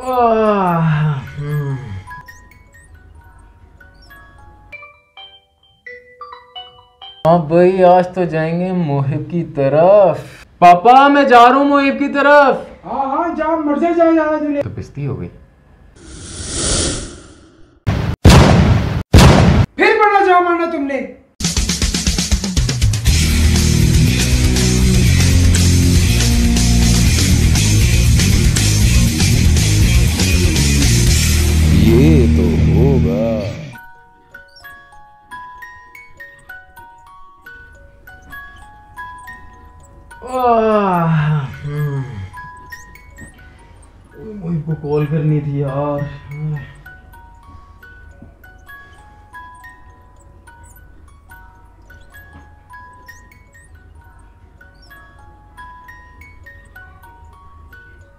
हम्म। हाँ भाई आज तो जाएँगे मोहिब की तरफ़। पापा मैं जा रहा हूँ मोहिब की तरफ़। हाँ हाँ जा मर्ज़ी जा जा तूने तो पिस्ती हो गई। फिर बड़ा जा मारना तुमने। हम्म। को कॉल करनी थी यार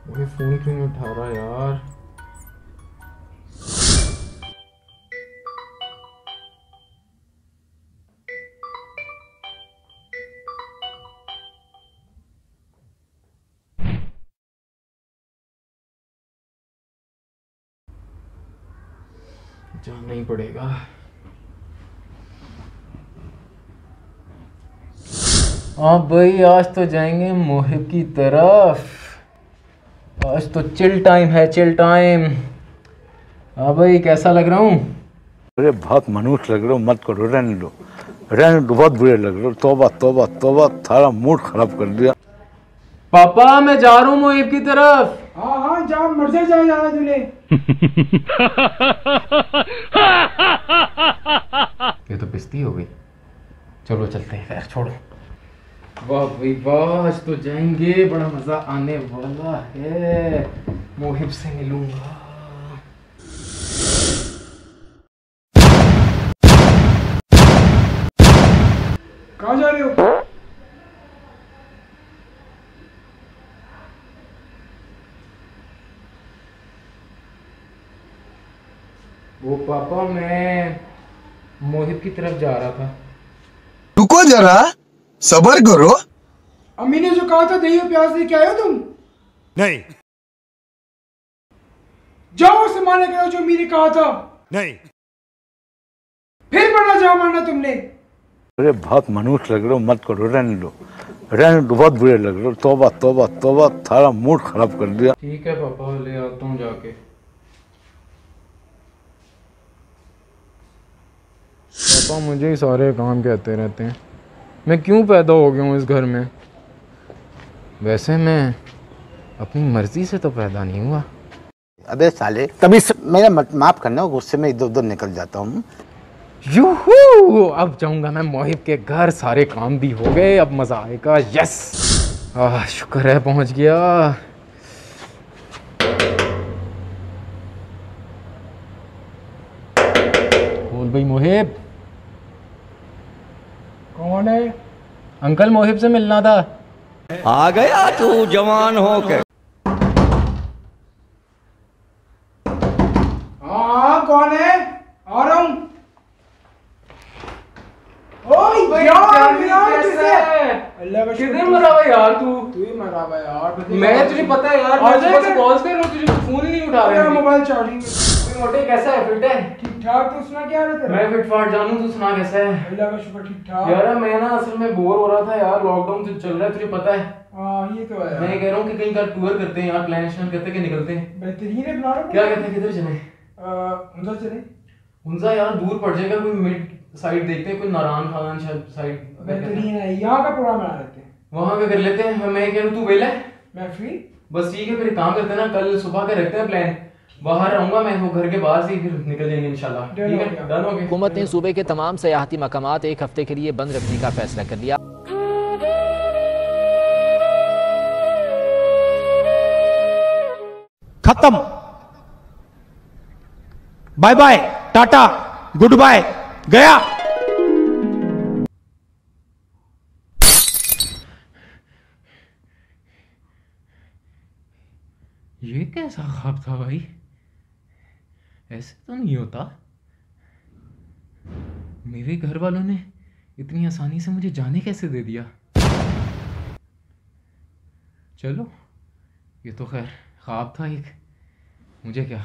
मुझे फ़ोन क्यों नहीं उठा रहा यार जाना ही पड़ेगा। हाँ भाई आज तो जाएँगे मोहिब की तरफ़। आज तो चिल टाइम है चिल टाइम हाँ भाई कैसा लग रहा हूँ? अरे बहुत मनुष्य लग रहे हो मत करो रहने दो। रहने बहुत बुरे लग रहे हो। तोबा तोबा तोबा थारा मूड खराब कर दिया। पापा मैं जा रहा हूँ मोहिब की तरफ़। हाँ हाँ जा मर्ज़ी जा जा तूने। ये तो पिस्ती हो गई। चलो चलते हैं खैर छोड़ो। वाह भाई वाह आज तो जाएँगे बड़ा मज़ा आने वाला है। मोहिब से मिलूँगा। कहाँ जा रहे हो? वो पापा मैं मोहित की तरफ़ जा रहा था। रुको जरा सबर करो। अम्मी ने जो कहा था दही और प्याज लेके आए हो तुम? नहीं। जाओ सामान लेकर आओ जो अम्मी ने कहा था। नहीं। फिर बड़ा जा मारना तुमने। अरे बहुत मनुष्य लग रहे हो मत करो रहने दो। रहने दो बहुत बुरे लग रहे हो। तोबा तोबा तोबा थारा मूड खराब कर दिया। ठीक है पापा ले आता हूँ जाके। पापा मुझे ही सारे काम कहते रहते हैं। मैं क्यों पैदा हो गया हूँ इस घर में? वैसे मैं अपनी मर्ज़ी से तो पैदा नहीं हुआ। अबे साले से मेरा मत माफ़ करना गुस्से में इधर उधर निकल जाता हूँ। यूहू! अब जाऊँगा मैं मोहिब के घर। सारे काम भी हो गए अब मज़ा आएगा। यस! आह शुक्र है पहुँच गया। बोल भाई मोहिब कौन है? अंकल मोहिब से मिलना था। आ गया तू जवान हो हाँ हाँ कौन है? आ रहा हूँ यार यार किसे? अल्लाह का किधर मरा हुआ यार तू? तू ही मरा हुआ यार मैं तुझे पता है यार मैं सुबह से कर। रहा हूँ तुझे फ़ोन ही नहीं उठा रहा है। मोबाइल चार्जिंग मोटे कैसा है? फिट है? ठीक ठाक तो सुना क्या रहता मैं फिट फाट जानू तू सुना कैसा है? अल्लाह का शुक्र ठीक ठाक यार मैं ना असल में बोर हो रहा था यार लॉकडाउन तो चल रहा है तुझे पता है। हाँ ये तो है। मैं कह रहा हूँ कि कहीं का टूर करते हैं यार प्लान श्लान करते हैं कि निकलते हैं? बेहतरीन है रहा क्या कहते हैं किधर चले? उधर चले। उनसा यार दूर पड़ जाएगा कोई मिड साइड देखते हैं कोई नारायण खान साइड बेहतरीन है यहाँ का प्रोग्राम बना लेते हैं। वहाँ का कर लेते हैं मैं कह रहा हूँ तू वेला है? मैं फ्री बस ठीक है फिर काम करते हैं ना कल सुबह का रखते हैं प्लान बाहर रहूँगा मैं वो घर के बाहर से ही फिर निकल जाएँगे इंशाल्लाह। ठीक है? डन हो गया। हुकूमत ने सूबे के तमाम सयाहती मकाम एक हफ़्ते के लिए बंद रखने का फैसला कर लिया। खत्म। Bye bye tata goodbye गया। ये कैसा ख्वाब था भाई? ऐसे तो नहीं होता। मेरे घर वालों ने इतनी आसानी से मुझे जाने कैसे दे दिया? चलो ये तो खैर ख्वाब था एक। मुझे क्या?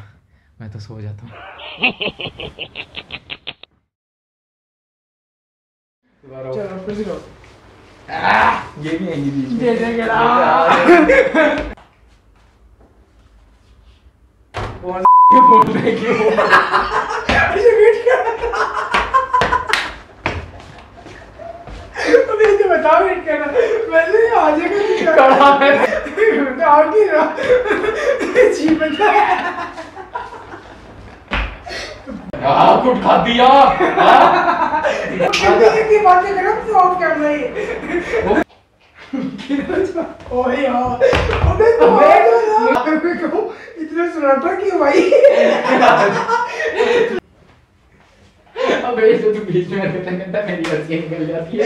मैं तो सो जाता हूँ। चलो फिर से करो ये भी आएँगी बीच में दे देंगे ना बोल रहे क्यों ये वेट कर अबे तो बताओ वेट करना मैंने आ जाएगा कड़ा है। आ नहीं रहा। जी बता हाँ कुछ खा दिया। हाँ? बातें करो तो ऑफ़ कर? रही ओए यार अबे तो अबे को इतना सुनाता क्यों भाई अबे ये तो बीच में रहता कहता मेरी हँसी निकल जाती है।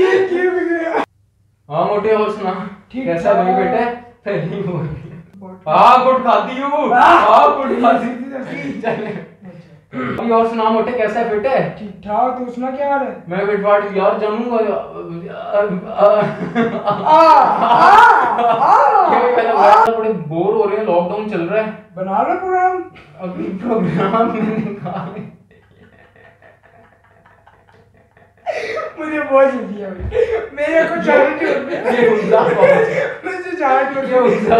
ये क्यों गया हाँ। मोटे और सुना ठीक कैसा ठाक। नहीं बेटे पहली बोल हाँ गुड खाती हूँ। हाँ। गुड खाती चले। अभी और सुना मोटे कैसा फिट है ठीक ठाक तो उसमें क्या हाल है? मैं बिटवाट यार जमूँगा बड़े बोर हो रहे हैं लॉकडाउन चल रहा है। बना लो प्रोग्राम अभी प्रोग्राम मुझे बहुत जल्दी है मेरे को चार्ट ये उनका मुझे चार्ट ये गया।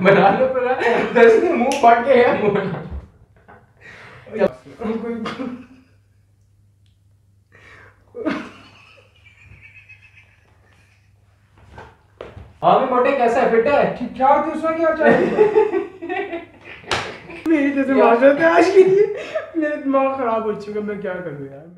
बना लो प्रोग्राम दस दिन मुँह फट है। मुँह हाँ भी मोटे कैसा है? फिट है? ठीक ठाक दूसरा उसमें क्या चाहिए मेरी तो थे आज के लिए। मेरा दिमाग खराब हो चुका मैं क्या करूँ यार?